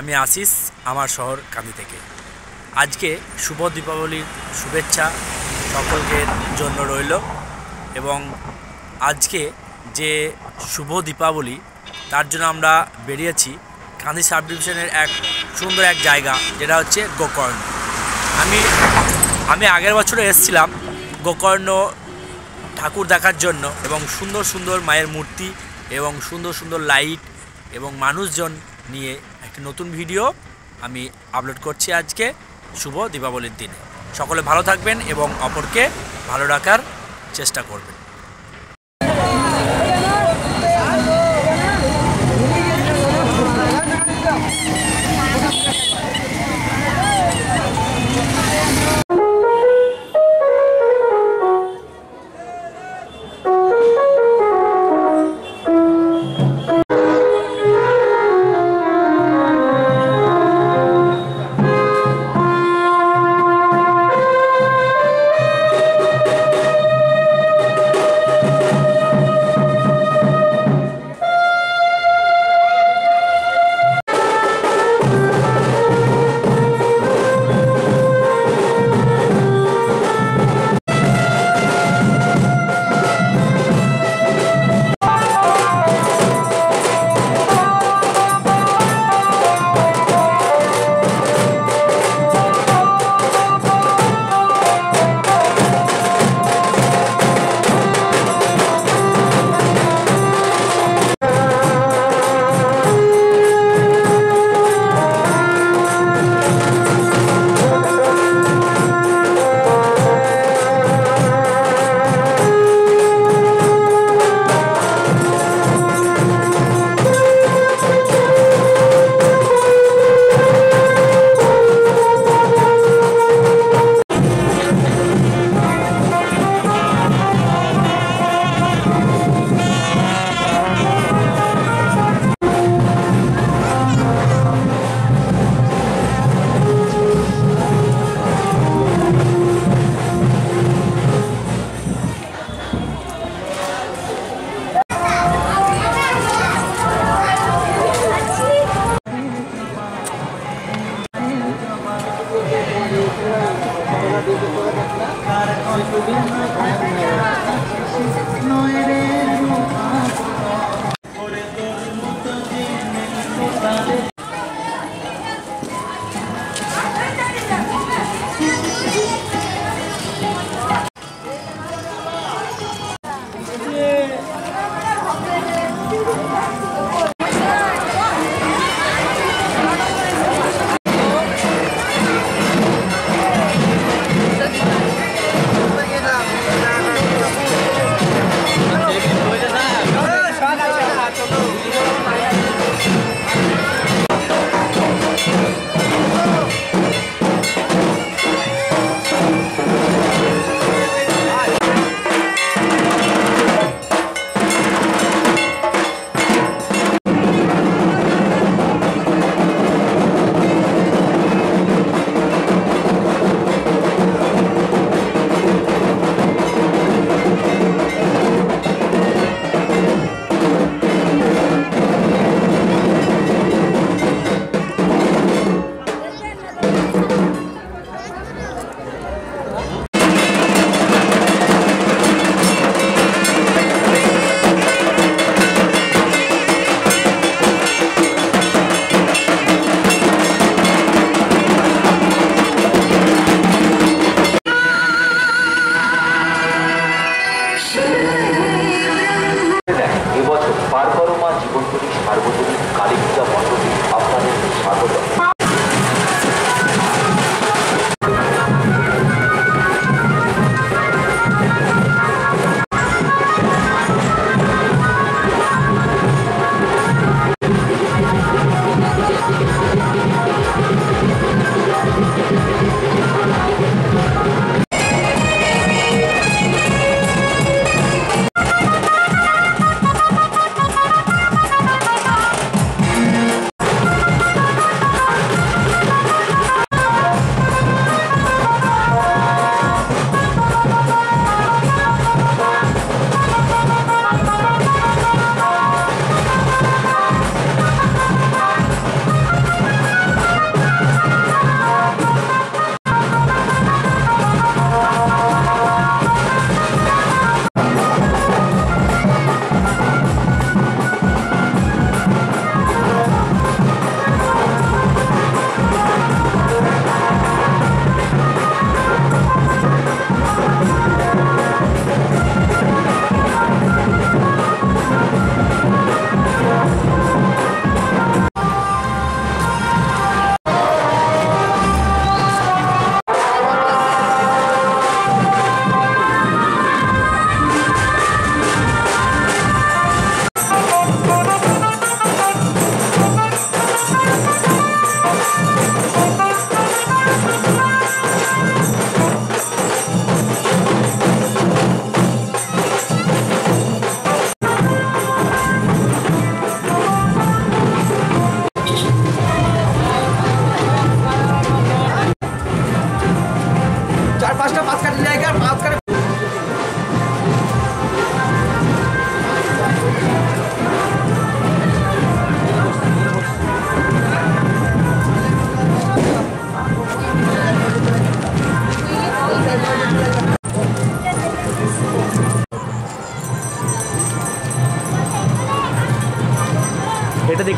আমি আসিস আমার শহর কান্দি থেকে। আজকে শুভ দীপাবলির শুভেচ্ছা সকলকে জন্য রইল এবং আজকে যে শুভ দীপাবলি, তার জন্য আমরা বেরিয়েছি কান্দি সাব ডিভিশনের এক সুন্দর এক জায়গা, যেটা হচ্ছে গোকর্ণ। আমি আমি আগের বছরে এসেছিলাম গোকর্ণ ঠাকুর দেখার জন্য এবং সুন্দর সুন্দর মায়ের মূর্তি এবং সুন্দর সুন্দর লাইট এবং মানুষজন নিয়ে একটি নতুন ভিডিও আমি আপলোড করছি আজকে। শুভ দীপাবলির দিনে। সকলে ভালো থাকবেন এবং অপরকে ভালো রাখার চেষ্টা করবেন। código militar.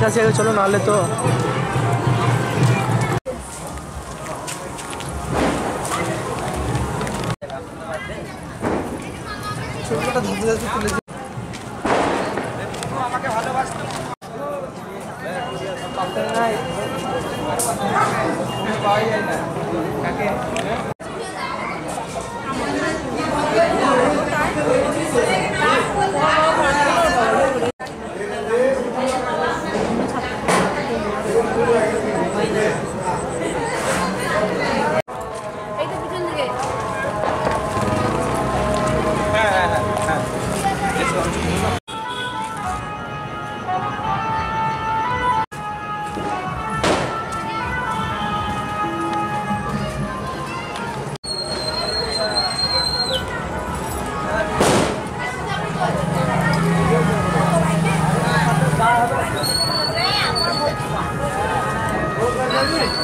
আগে চলো নাহলে তো